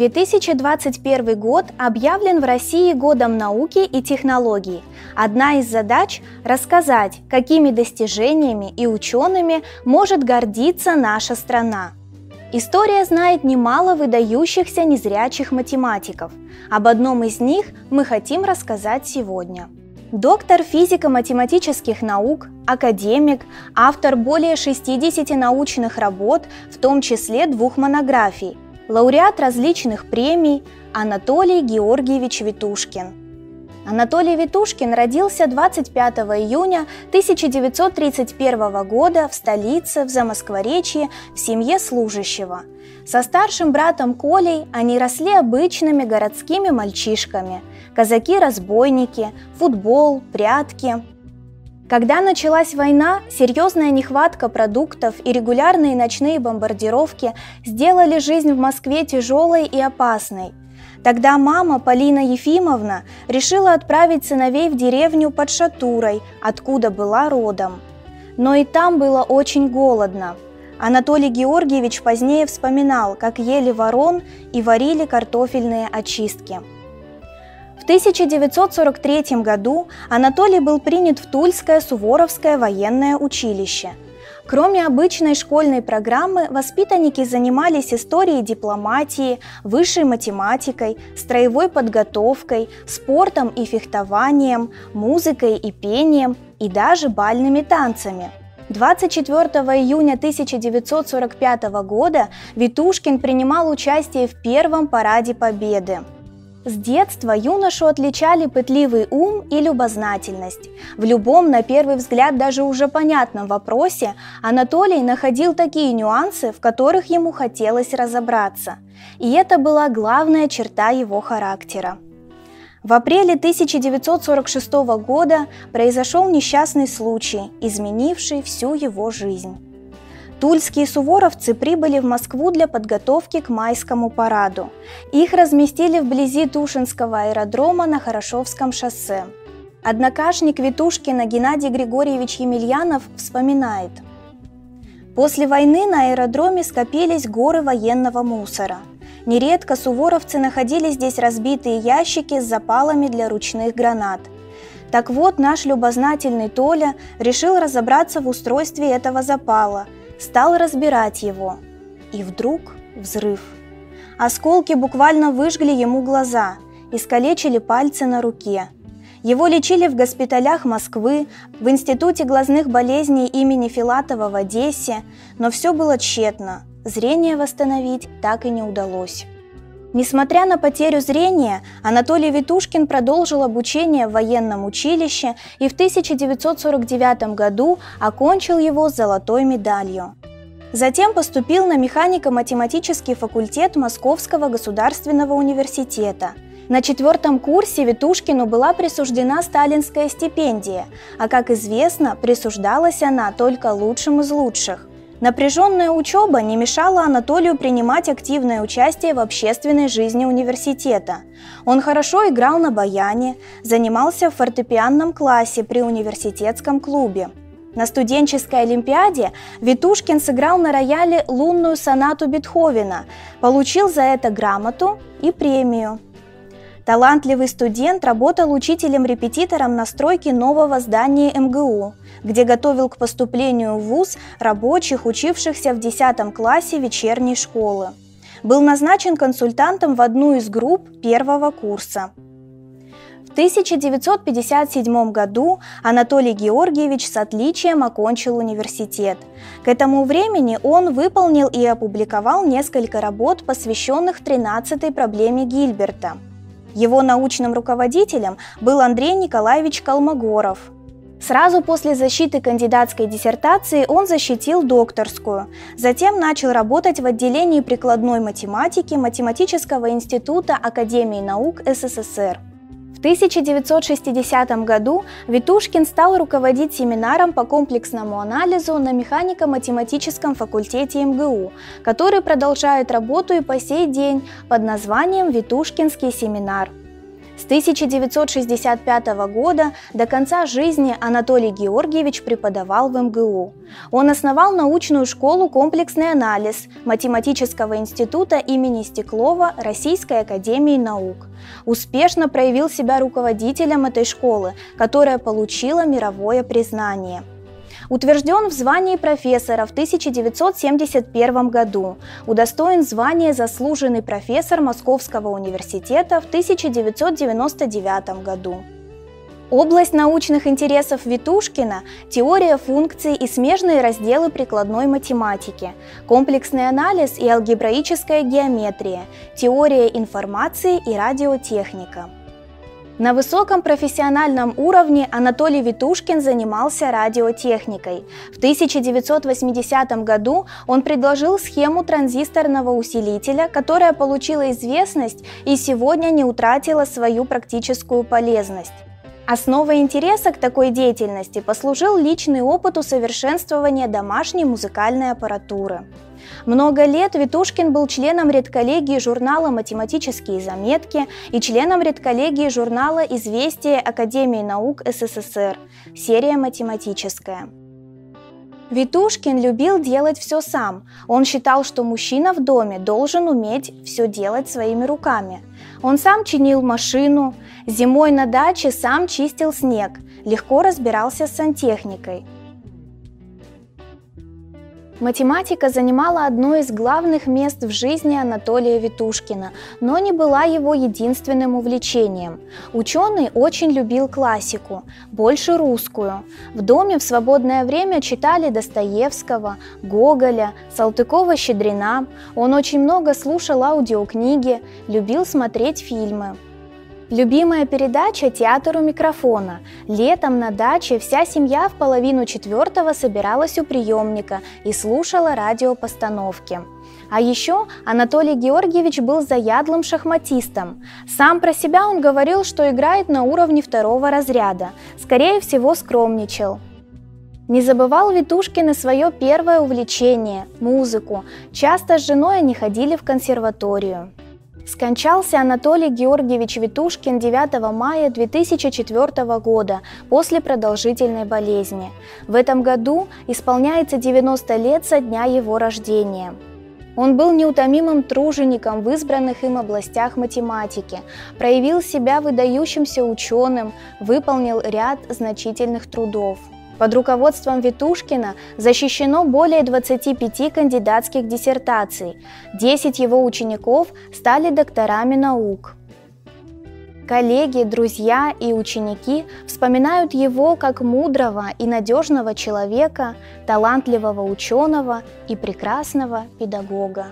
2021 год объявлен в России годом науки и технологий. Одна из задач – рассказать, какими достижениями и учеными может гордиться наша страна. История знает немало выдающихся незрячих математиков. Об одном из них мы хотим рассказать сегодня. Доктор физико-математических наук, академик, автор более 60 научных работ, в том числе двух монографий – лауреат различных премий Анатолий Георгиевич Витушкин. Анатолий Витушкин родился 25 июня 1931 года в столице, в Замоскворечье, в семье служащего. Со старшим братом Колей они росли обычными городскими мальчишками. Казаки-разбойники, футбол, прятки – когда началась война, серьезная нехватка продуктов и регулярные ночные бомбардировки сделали жизнь в Москве тяжелой и опасной. Тогда мама Полина Ефимовна решила отправить сыновей в деревню под Шатурой, откуда была родом. Но и там было очень голодно. Анатолий Георгиевич позднее вспоминал, как ели ворон и варили картофельные очистки. В 1943 году Анатолий был принят в Тульское Суворовское военное училище. Кроме обычной школьной программы, воспитанники занимались историей дипломатии, высшей математикой, строевой подготовкой, спортом и фехтованием, музыкой и пением и даже бальными танцами. 24 июня 1945 года Витушкин принимал участие в первом параде Победы. С детства юношу отличали пытливый ум и любознательность. В любом, на первый взгляд, даже уже понятном вопросе Анатолий находил такие нюансы, в которых ему хотелось разобраться. И это была главная черта его характера. В апреле 1946 года произошел несчастный случай, изменивший всю его жизнь. Тульские суворовцы прибыли в Москву для подготовки к майскому параду. Их разместили вблизи Тушинского аэродрома на Хорошовском шоссе. Однокашник Витушкина Геннадий Григорьевич Емельянов вспоминает. После войны на аэродроме скопились горы военного мусора. Нередко суворовцы находили здесь разбитые ящики с запалами для ручных гранат. Так вот, наш любознательный Толя решил разобраться в устройстве этого запала – стал разбирать его. И вдруг взрыв. Осколки буквально выжгли ему глаза, искалечили пальцы на руке. Его лечили в госпиталях Москвы, в Институте глазных болезней имени Филатова в Одессе, но все было тщетно. Зрение восстановить так и не удалось. Несмотря на потерю зрения, Анатолий Витушкин продолжил обучение в военном училище и в 1949 году окончил его с золотой медалью. Затем поступил на механико-математический факультет Московского государственного университета. На четвертом курсе Витушкину была присуждена сталинская стипендия, а, как известно, присуждалась она только лучшим из лучших. Напряженная учеба не мешала Анатолию принимать активное участие в общественной жизни университета. Он хорошо играл на баяне, занимался в фортепианном классе при университетском клубе. На студенческой олимпиаде Витушкин сыграл на рояле лунную сонату Бетховена, получил за это грамоту и премию. Талантливый студент работал учителем-репетитором на стройке нового здания МГУ, где готовил к поступлению в ВУЗ рабочих, учившихся в 10 классе вечерней школы. Был назначен консультантом в одну из групп первого курса. В 1957 году Анатолий Георгиевич с отличием окончил университет. К этому времени он выполнил и опубликовал несколько работ, посвященных 13-й проблеме Гильберта – его научным руководителем был Андрей Николаевич Колмогоров. Сразу после защиты кандидатской диссертации он защитил докторскую. Затем начал работать в отделении прикладной математики Математического института Академии наук СССР. В 1960 году Витушкин стал руководить семинаром по комплексному анализу на механико-математическом факультете МГУ, который продолжает работу и по сей день под названием «Витушкинский семинар». С 1965 года до конца жизни Анатолий Георгиевич преподавал в МГУ. Он основал научную школу «Комплексный анализ» Математического института имени Стеклова Российской академии наук. Успешно проявил себя руководителем этой школы, которая получила мировое признание – Утвержден в звании профессора в 1971 году, удостоен звания заслуженный профессор Московского университета в 1999 году. Область научных интересов Витушкина – теория функций и смежные разделы прикладной математики, комплексный анализ и алгебраическая геометрия, теория информации и радиотехника – на высоком профессиональном уровне Анатолий Витушкин занимался радиотехникой. В 1980 году он предложил схему транзисторного усилителя, которая получила известность и сегодня не утратила свою практическую полезность. Основой интереса к такой деятельности послужил личный опыт усовершенствования домашней музыкальной аппаратуры. Много лет Витушкин был членом редколлегии журнала «Математические заметки» и членом редколлегии журнала «Известия Академии наук СССР», серия «Математическая». Витушкин любил делать все сам. Он считал, что мужчина в доме должен уметь все делать своими руками. Он сам чинил машину, зимой на даче сам чистил снег, легко разбирался с сантехникой – Математика занимала одно из главных мест в жизни Анатолия Витушкина, но не была его единственным увлечением. Ученый очень любил классику, больше русскую. В доме в свободное время читали Достоевского, Гоголя, Салтыкова-Щедрина. Он очень много слушал аудиокниги, любил смотреть фильмы. Любимая передача «Театр у микрофона». Летом на даче вся семья в половину четвертого собиралась у приемника и слушала радиопостановки. А еще Анатолий Георгиевич был заядлым шахматистом. Сам про себя он говорил, что играет на уровне второго разряда. Скорее всего, скромничал. Не забывал Витушкин и свое первое увлечение – музыку. Часто с женой они ходили в консерваторию. Скончался Анатолий Георгиевич Витушкин 9 мая 2004 года после продолжительной болезни. В этом году исполняется 90 лет со дня его рождения. Он был неутомимым тружеником в избранных им областях математики, проявил себя выдающимся ученым, выполнил ряд значительных трудов – под руководством Витушкина защищено более 25 кандидатских диссертаций. 10 его учеников стали докторами наук. Коллеги, друзья и ученики вспоминают его как мудрого и надежного человека, талантливого ученого и прекрасного педагога.